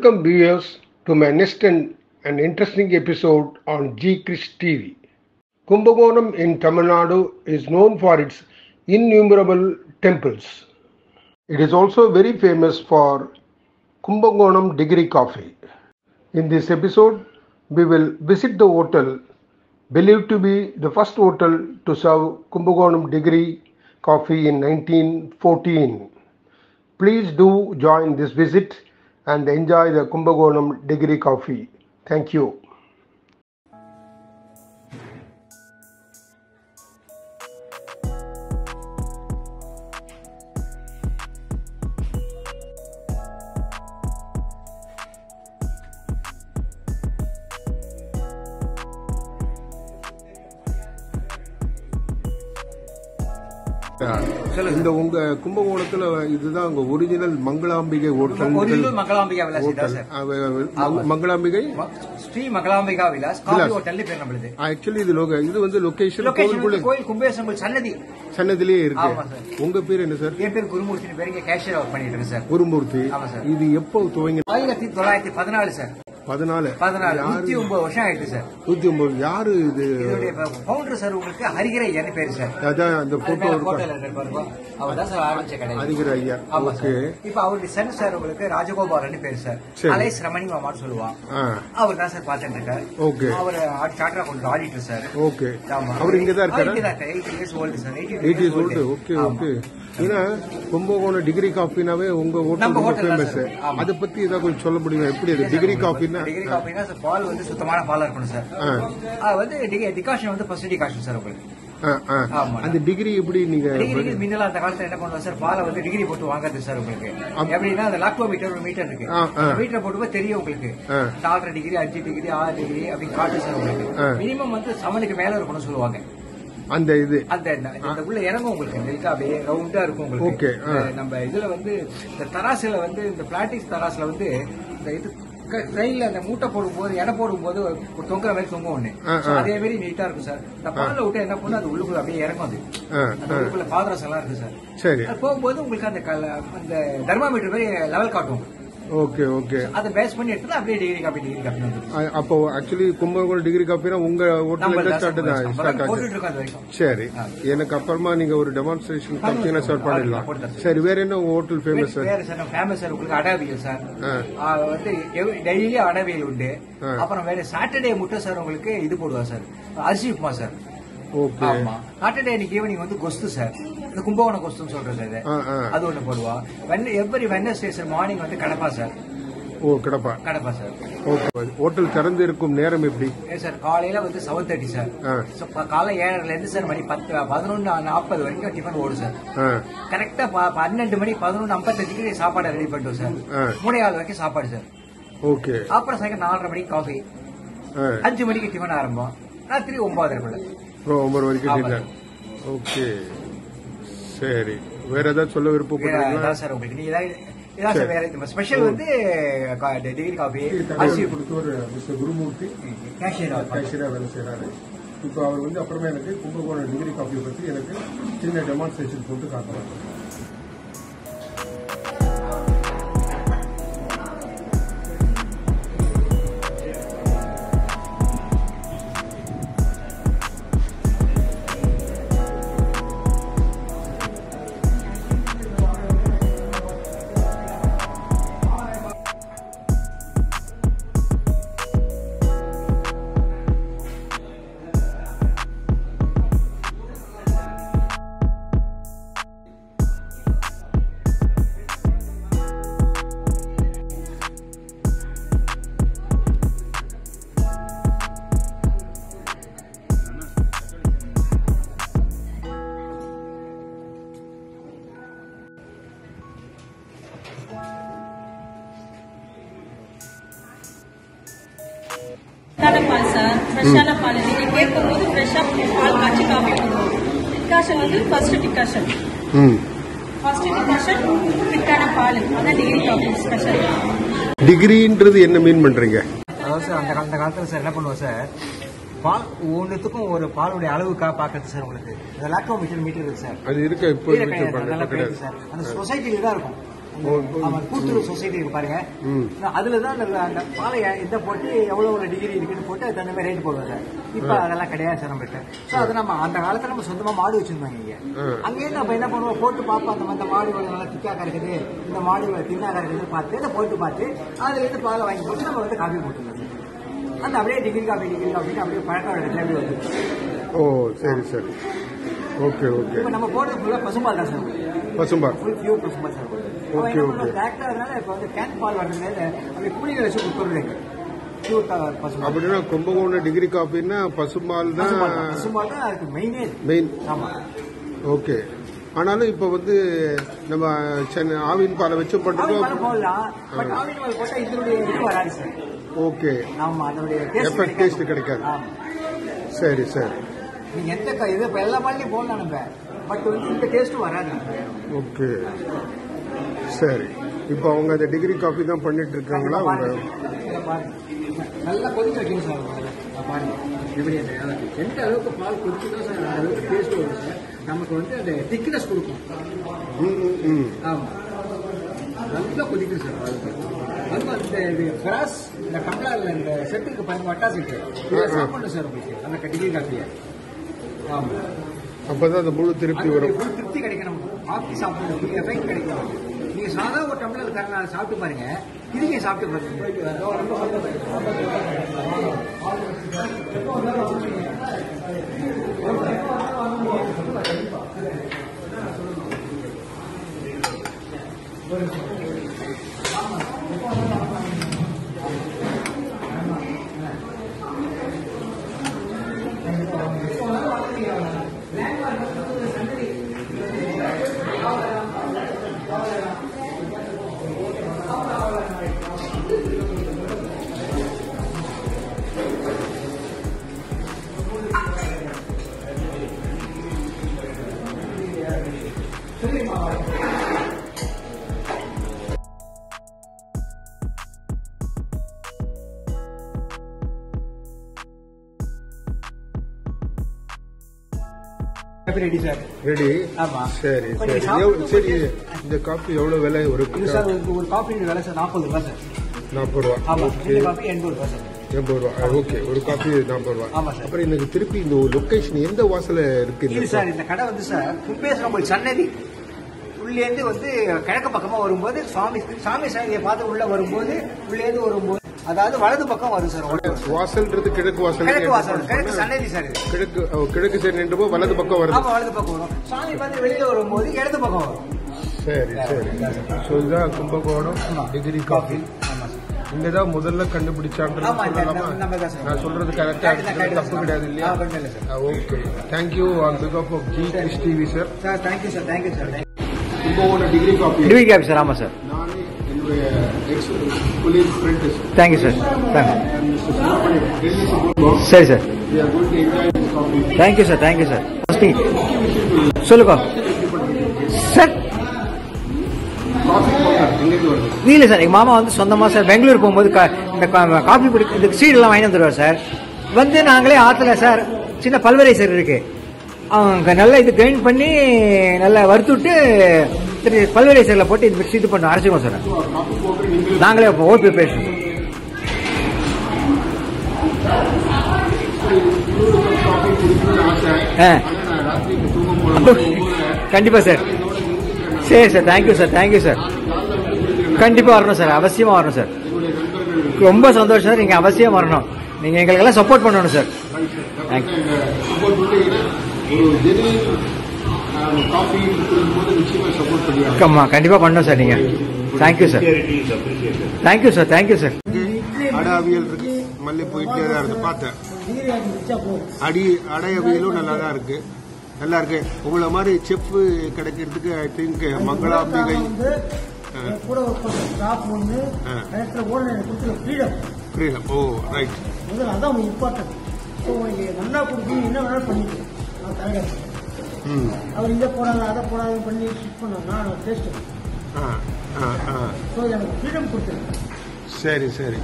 Welcome viewers to my next and an interesting episode on G Chris TV. Kumbakonam in Tamil Nadu is known for its innumerable temples. It is also very famous for Kumbakonam degree coffee. In this episode, we will visit the hotel believed to be the first hotel to serve Kumbakonam degree coffee in 1914. Please do join this visit and enjoy the Kumbakonam degree coffee. Thank you. இந்த உங்க கும்பகோணத்துல இதுதான் உங்க original Mangalambigai hotel Mangalambika Vilas Mangalambigai? Sri Mangalambika Vilas hotel பேர் நம்மளுது. Actually இது லோக இது வந்து லொகேஷன் கோயில் கும்பேசம்பல் சன்னதி. சன்னதிலேயே இருக்கு. உங்க பேர் என்ன சார் என் பேர் குருமூர்த்தி பேர் இங்க கேஷியர் ஒர்க் பண்ணிட்டு இருக்கேன் சார் குருமூர்த்தி. இது எப்போ துவங்கி ஆயிரத்தி தொள்ளாயிரத்தி பதினாலு சார் பதினாலு. பதினாலு. நூத்தி ஒன்பது வருஷம் ஆயிடுச்சு சார். நூத்தி ஒன்பது. யாரு இது? பவுண்டர் சார் உங்களுக்கு ஹரிகிர ஐயன் பேரு சார். அதான் அந்த போட்டோ அவர் தான் சார் ஆரம்பிச்ச கடை அறிகிற ஐயா. ஓகே. இப்ப அவருடைய சன் சார் உங்களுக்கு ராஜகோபாலன் பேரு சார். சரி. அலைஸ் ரமணி மாமான்னு சொல்லுவான். ஆ. அவர் தான் சார் பாத்துட்டு இருக்காரு. ஓகே. அவர் chartered accountant auditor sir. Okay. ஆமா. அவர் இங்க தான் இருக்காரா. 80 years old sir. 80 eight years old. Okay. Okay. ஏன்னா கும்பகோணம் டிகிரி காஃபினாவே உங்க ஹோட்டல் ஃபேமஸ். அதை பத்தி ஏதாவது கொஞ்சம் சொல்ல முடியுமா? எப்படி அது? டிகிரி காஃபின்னா டிகிரி காஃபினா பால் வந்து சுத்தமான பாலா இருக்கணும் சார். வந்து டிகி- டிகாஷன் வந்து ஃபர்ஸ்ட் டிகாஷன் சார் உங்களுக்கு. அந்த டிகிரி எப்படி நீங்க மின்னலா அந்த காலத்துல என்ன பண்ணுவோம் சார்? பாலை வந்து டிகிரி போட்டு வாங்குறது சார் உங்களுக்கு. எப்படின்னா அந்த லாக்டோ மீட்டர் ஒரு மீட்டர் இருக்கு. மீட்டர் போட்டு தெரியும் உங்களுக்கு. நாலரை டிகிரி அஞ்சு டிகிரி ஆறு டிகிரி அப்படி காட்டு சார் உங்களுக்கு. மினிமம் வந்து செவனுக்கு மேல இருக்கணும்னு சொல்லுவாங்க. அந்த இது. அந்த உள்ள இறங்கும் உங்களுக்கு நெல்கா அப்படியே ரவுண்டா இருக்கும் உங்களுக்கு. இந்த நம்ம இதுல வந்து இந்த தராசுல வந்து இந்த பிளாட்டிக்ஸ் தராசுல வந்து இந்த இது ட்ரெயின்ல அந்த மூட்டை போடும்போது எடை போடும்போது தொங்குற மாதிரி தொங்கும் ஒண்ணு. அதே மாதிரி நீட்டா இருக்கும் சார். இந்த பால்ல விட்டு என்ன பண்ணும்? அது உள்ளுக்குள்ள அப்படியே இறங்கும் அது. அந்த. உள்ளுக்குள்ள பாதரசம் எல்லாம் இருக்கு சார். போகும்போது உங்களுக்கு அந்த அந்த தர்மாமீட்டர் மாதிரி லெவல் காட்டும் ஓகே ஓகே அதை பேஸ் பண்ணி எடுத்து அப்படியே டிகிரி காப்பி டிகிரி காப்பி அப்போ ஆக்சுவலி கும்பகோணம் டிகிரி காஃபினா உங்க தான் ஸ்டார்ட் தான் ஸ்டார்ட் ஆச்சு. சரி. எனக்கு அப்புறமா நீங்க ஒரு டெமான்ஸ்ட்ரேஷன் காமிச்சீங்கன்னா ஸ்டார்ட் பண்ணிடலாம் சார். வேற என்ன உங்க ஹோட்டல் ஃபேமஸ் சார்? வேற சார் ஃபேமஸ் சார் உங்களுக்கு அடாவியல் சார். வந்து டெய்லி அடவியல் உண்டு. அப்புறம் வேற சாட்டர்டே முட்டை சார் உங்களுக்கு இது போடுவா சார். அரிசி உப்புமா சார். ஆமா. சாட்டர்டே இன்னைக்கு ஈவினிங் வந்து கொஸ்து சார் இந்த கும்பகோணம் கொஸ்துன்னு சொல்றோம் சார் இது. அது ஒண்ணு போடுவா. When every Wednesday sir morning வந்து கடப்பா சார் ஓ கிடப்பா. கடப்பா சார் ஓகே ஹோட்டல் திறந்து இருக்கும் நேரம் எப்படி? சார் காலையில வந்து செவன் தேர்ட்டி சார் காலை ஏழரைல இருந்து சார் மணி பத்து பதினொன்னு நாற்பது வரைக்கும் டிஃபன் ஓடும் சார் கரெக்டா பன்னெண்டு மணி பதினொன்று ஐம்பத்தஞ்சுக்கு சாப்பாடு ரெடி பண்ணிட்டோம் சார். மூணையாவது வரைக்கும் சாப்பாடு சார் ஓகே அப்புறம் சாயங்காலம் நாலரை மணிக்கு காஃபி அஞ்சு மணிக்கு டிஃபன் ஆரம்பம். ராத்திரி ஒன்பதரைக்குள்ள. அப்புறம் ஒன்பது வரைக்கும். Dinner okay. சரி. வேற ஏதாவது சொல்ல விருப்பப்படுறீங்களா இதான் சார் உங்களுக்கு. நீங்க இதான் இதான் சார் வேற இந்த ஸ்பெஷல் வந்து டிகிரி காஃபி அரிசி கொடுத்தவர் மிஸ்டர் குருமூர்த்தி கேஷியர் கேஷியரா வேலை செய்யறாரு இப்போ அவர் வந்து அப்புறமா எனக்கு கும்பகோணம் டிகிரி காஃபியை பத்தி எனக்கு சின்ன டெமான்ஸ்ட்ரேஷன் போட்டு காட்டுறாங்க ஃப்ரெஷ்ஷான பால். நீங்க கேட்கும் போது ஃப்ரெஷ்ஷா பால் காய்ச்சி காஃபி கொடுக்கும் டிகாஷன் வந்து ஃபர்ஸ்ட் டிகாஷன் ம். ஃபர்ஸ்ட் டிகாஷன் திக்கான பால். அதான் டிகிரி காஃபி ஸ்பெஷல் டிகிரின்றது என்ன மீன் பண்றீங்க? அதாவது சார் அந்த கால- அந்த காலத்துல சார் என்ன பண்ணுவோம் சார் பால் ஒவ்வொன்றுத்துக்கும் ஒரு பாலுடைய அளவுக்கா பாக்குறது சார் உங்களுக்கு. இந்த லாக்டோ மீட்டர் மீட்டர் இருக்கு சார் அது இருக்க? இப்போ சார் அந்த சொசைட்டில தான் இருக்கும். ஆமா கூட்டுறவு சொசைட்டி இருக்கு பாருங்க. ம். அதுல தான் அந்த அந்த பாலை இதை போட்டு எவ்வளவு ஒரு டிகிரி இருக்குன்னு போட்டு அது தகுந்த மாதிரி ரேட் போடுவோம் சார் இப்ப அதெல்லாம் கிடையாது சார் நம்மகிட்ட சோ அது நம்ம அந்த காலத்துல நம்ம சொந்தமா மாடு வச்சிருந்தாங்க இங்க. அங்கேயே நம்ம என்ன பண்ணுவோம்? போட்டு பார்ப்போம். அந்த அந்த மாடு நல்லா திக்கா கறக்குது இந்த மாடு தின்னா கறக்குதுன்னு பார்த்து அதை போட்டு பார்த்து அதுல இருந்து பாலை வாங்கி போட்டு நம்ம வந்து காஃபி போட்டுருந்தோம் அந்த அப்படியே டிகிரி காஃபி டிகிரி காஃபின்னு அப்படியே பழக்க வழக்கத்துல அப்படி வந்து ஓ சரி சரி. Okay okay. இப்ப நம்ம போடுறது ஃபுல்லா பசும்பால் தான் சார். பசும்பால். ஃபுல் பியூர் பசும்பால் சார் Okay. டேரக்டா அதனால இப்ப வந்து கேன் பால் வர்றதுனால அப்படி புளிகள் வச்சு கொடுத்துருங்க பியூர் பசும்பால் அப்படின்னா கும்பகோணம் டிகிரி காஃபின்னா பசும்பால் தான் பசும்பால் தான். அதுக்கு மெயினே மெயின் ஆமா. ஓகே ஆனாலும் இப்போ வந்து நம்ம சென்னை ஆவின் பாலை வச்சு சார் ஓகே Effect taste கிடைக்காது. சரி சரி. நீங்க எந்த இது இப்ப எல்லா பால்லையும் போடலாம் நம்ம. பட் வந்து இந்த டேஸ்ட்டும் வராது. ஓகே சரி. இப்போ அவங்க அந்த டிகிரி காஃபி தான் பண்ணிட்டு இருக்காங்களா அவங்க. நல்லா கொதிக்க வைக்கணும் சார் பாருங்க. அதாவது எந்த அளவுக்கு பால் கொதிச்சுதோ சார் அந்த அளவுக்கு டேஸ்ட் வரும் சார்? நமக்கு வந்து அந்த திக்னஸ் கொடுக்கும். ம், ம், ம். ஆமா. நல்லா கொதிக்கும் சார் பால். அது அந்த இது கிராஸ் இந்த டம்ளர்ல இந்த செட்டுக்கு பாருங்க வட்டா செட்டு இதை சாப்பிடணும் சார் உங்களுக்கு. அந்த டிகிரி காஃபியை ஆமா. அப்பதான் அந்த முழு திருப்தி வரும். full திருப்தி கிடைக்கும் நமக்கு காஃபி சாப்பிடணும் எஃபெக்ட் கிடைக்கும் நீங்க சாதா ஒரு டம்ளர் தர சாப்பிட்டு பாருங்க. இதுங்க சாப்பிட்டு ரெடி சார் ரெடி ஆமா. சரி சரி. இந்த காஃபி எவ்வளவு விலை ஒரு சார் ஒரு- காஃபி விலை சார் நாற்பது ரூபாய் சார் நாற்பது ரூபா. ஆமா. எண்பது ரூபாய் சார் எண்பது ரூபா. ஓகே ஒரு காஃபி நாற்பது ரூபா. அப்புறம் எனக்கு திருப்பி இந்த லொகேஷன் எந்த வாசல இருக்கு இது சார் இந்த கடை வந்து சார் கும்பேஸ்வரம் சன்னதி. உள்ளேந்து வந்து கிழக்கு பக்கமா வரும்போது சுவாமி சாமி சன்னதியை பார்த்து உள்ள வரும்போது உள்ளேந்து வரும்போது அதாவது வலது பக்கம் வரும் சார். வாசல்ன்றது கிழக்கு வாசல் கிழக்கு வாசல் கிழக்கு சன்னதி சார் கிழக்கு கிழக்கு சைடு நின்று வலது பக்கம் வருது ஆமா வலது பக்கம் வரும். சாமி பார்த்து வெளியில வரும்போது இடது பக்கம் வரும். சரி சரி. ஸோ இதுதான் கும்பகோணம். டிகிரி காஃபி இங்கதான் முதல்ல சார். நான் சொல்றது கரெக்டா தப்பு. கிடையாது இல்லையா. Okay thank you on பிகாப் of G Chris TV sir thank you sir thank you sir Kumbakonam degree coffee TV gap sir ஆமா சார் நானே என்னுடைய ex colleague friend thank you sir சரி sir to enjoy this coffee. Thank you sir thank you sir சொல்லுப்பா sir coffee இல்ல sir எங்க மாமா வந்து சொந்தமா சார் பெங்களூர் போகும்போது இந்த கா- காபி பிடி இந்த சீட் எல்லாம் வாங்கி வந்துருவார் சார் வந்து நாங்களே ஆத்துல சார் சின்ன பல்வரைசர் இருக்கு. அவங்க நல்லா இது கிரைண்ட் பண்ணி நல்லா வறுத்துட்டு சரி பல்வரைசர்ல போட்டு இது மிக்ஸ் இது பண்ண அரைச்சிக்கோம் சார் நாங்களே ஓபி ப்ரிப்பரேஷன் ஆ. கண்டிப்பா சார். சரி sir thank you sir thank you sir. கண்டிப்பா வரணும் சார் அவசியமா வரணும் சார். ரொம்ப சந்தோஷம் சார் நீங்க அவசியம் வரணும். நீங்க எங்களுக்கெல்லாம் சப்போர்ட் பண்ணணும் சார். தேங்க்யூ காஃபி குடிக்கும்போது நிச்சயமா சப்போர்ட் பண்ணுவாங்க ஆமா கண்டிப்பா பண்ணணும் சார் நீங்க. Thank you sir thank you sir thank you sir அட அவியல் இருக்கு. மல்லி போயிட்டே தான் இருக்கு. பார்த்தேன். அடி அடை அவியலும் நல்லா தான் இருக்கு. நல்லா இருக்கு. உங்களை மாதிரி செஃப் கிடைக்கிறதுக்கு ஐ திங்க் மங்களாம்பிகை கூட ஸ்டாஃப் ஃப்ரீடம் ஓ ரைட் முதல்ல அதான் இம்பார்ட்டன்ட் ஸோ நல்லா கொடுக்கணும் என்ன வேணாலும் பண்ணிக்கலாம். நான் தலைவர் அவர் இதை போடாத அதை போடாத பண்ணி ஷிஃப்ட் பண்ணா நான் டேஸ்ட் ஆ ஆ ஆ. ஸோ எனக்கு ஃப்ரீடம் கொடுத்துருக்கேன் சரி சரி.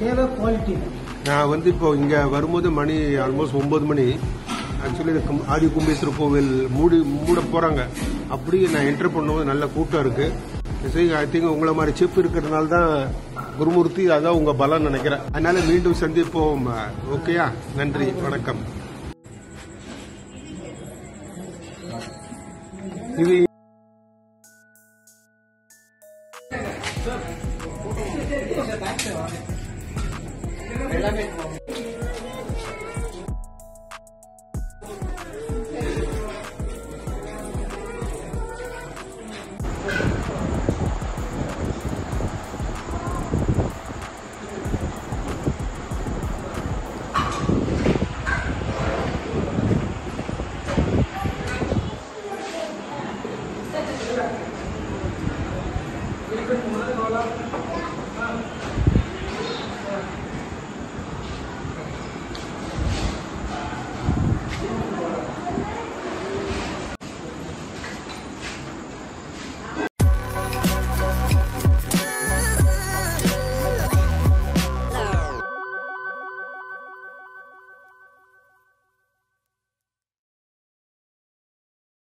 தேவை குவாலிட்டி நான் வந்து இப்போ இங்கே வரும்போது மணி ஆல்மோஸ்ட் ஒம்பது மணி. ஆக்சுவலி ஆதி கும்பேஸ்வரர் கோவில் மூடி மூட போகிறாங்க அப்படியே நான் என்டர் பண்ணும்போது நல்ல கூட்டம் இருக்குது ஐ திங்க் உங்களை மாதிரி செப் இருக்கிறதுனால தான் குருமூர்த்தி அதான் உங்க பலம் நினைக்கிறேன். அதனால மீண்டும் சந்திப்போம். ஓகேயா நன்றி வணக்கம். இது